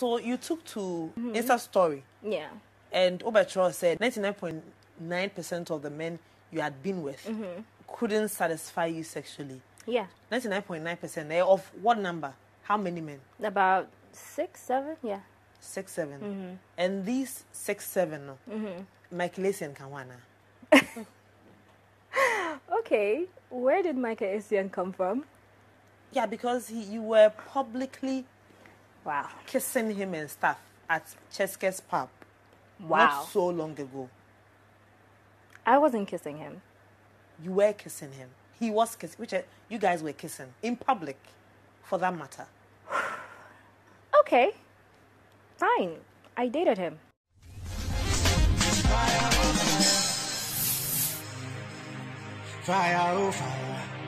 So you took to mm-hmm. Insta story Yeah. and Obertro said 99.9% of the men you had been with mm-hmm. couldn't satisfy you sexually. Yeah. 99.9%. Eh, Of what number? How many men? About six, seven. Yeah. Six, 7 mm-hmm. And these six, seven, no, Michael Essien Kawana. Okay. Where did Michael Essien come from? Yeah, because he, you were publicly Wow. kissing him and stuff at Cheske's pub Wow. not so long ago. I wasn't kissing him. You were kissing him. He was kissing, which uh, you guys were kissing in public, for that matter. Okay. Fine. I dated him. Fire, oh fire.